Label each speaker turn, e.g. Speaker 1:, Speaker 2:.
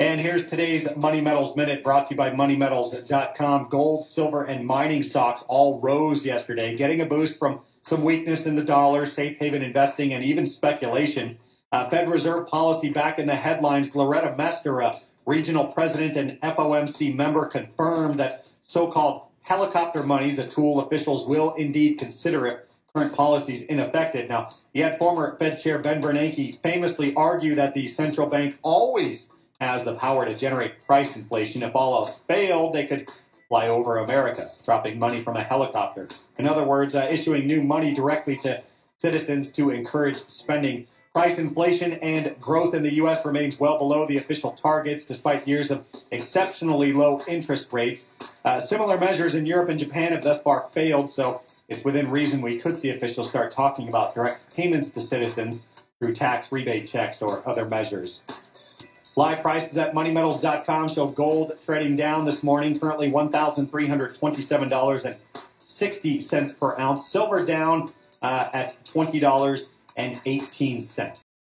Speaker 1: And here's today's Money Metals Minute brought to you by MoneyMetals.com. Gold, silver, and mining stocks all rose yesterday, getting a boost from some weakness in the dollar, safe haven investing, and even speculation. Uh, Fed Reserve policy back in the headlines. Loretta Mester, a regional president and FOMC member, confirmed that so called helicopter monies, a tool officials will indeed consider if current policies ineffective. Now, yet former Fed Chair Ben Bernanke famously argued that the central bank always has the power to generate price inflation. If all else failed, they could fly over America, dropping money from a helicopter. In other words, uh, issuing new money directly to citizens to encourage spending. Price inflation and growth in the U.S. remains well below the official targets despite years of exceptionally low interest rates. Uh, similar measures in Europe and Japan have thus far failed, so it's within reason we could see officials start talking about direct payments to citizens through tax rebate checks or other measures. Live prices at moneymetals.com show gold trading down this morning, currently $1,327.60 per ounce. Silver down uh, at $20.18.